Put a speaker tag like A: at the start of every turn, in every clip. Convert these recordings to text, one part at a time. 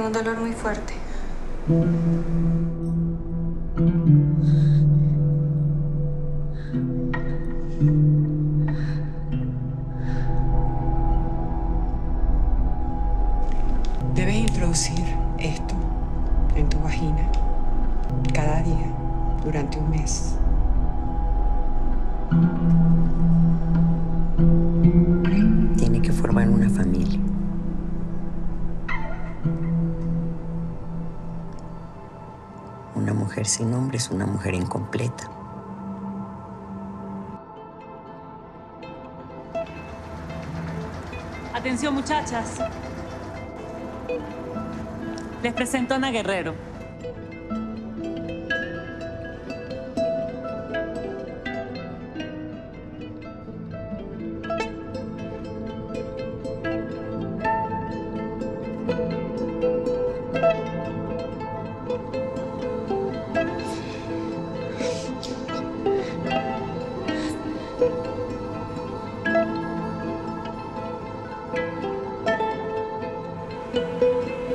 A: dolor muy fuerte.
B: Debes introducir esto en tu vagina cada día durante un mes.
C: Tiene que formar una familia. Mujer sin hombre es una mujer incompleta.
D: Atención muchachas. Les presento a Ana Guerrero.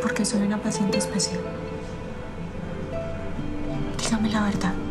A: Porque soy una paciente especial. Dígame la verdad.